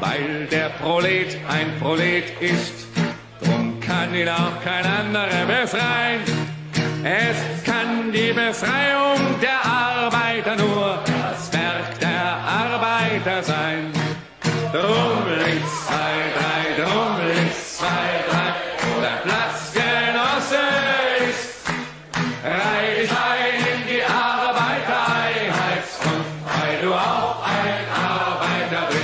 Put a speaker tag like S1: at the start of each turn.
S1: weil der Prolet ein Prolet ist. Drum kann ihn auch kein anderer befreien. Es kann die Befreiung der Arbeiter nur das Werk der Arbeiter sein. Drum links zwei, drei, drum links zwei, drei, der Platzgenosse ist. Reih dich ein in die Arbeitereinheitskunft, weil du auch ein Arbeiter bist.